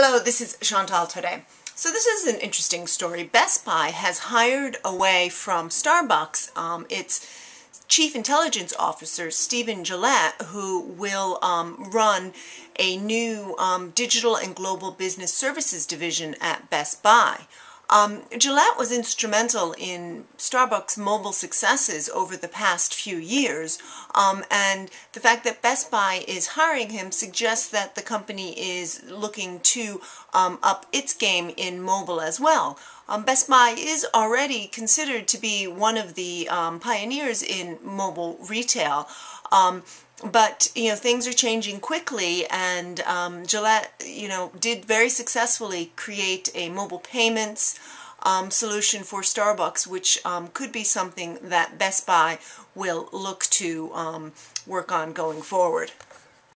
Hello, this is Chantal today. So this is an interesting story. Best Buy has hired away from Starbucks um, its Chief Intelligence Officer, Stephen Gillett, who will um, run a new um, digital and global business services division at Best Buy. Um, Gillett was instrumental in Starbucks' mobile successes over the past few years, um, and the fact that Best Buy is hiring him suggests that the company is looking to um, up its game in mobile as well. Um, Best Buy is already considered to be one of the um, pioneers in mobile retail. Um, but you know things are changing quickly and um, Gillett you know did very successfully create a mobile payments um, solution for Starbucks which um, could be something that Best Buy will look to um, work on going forward.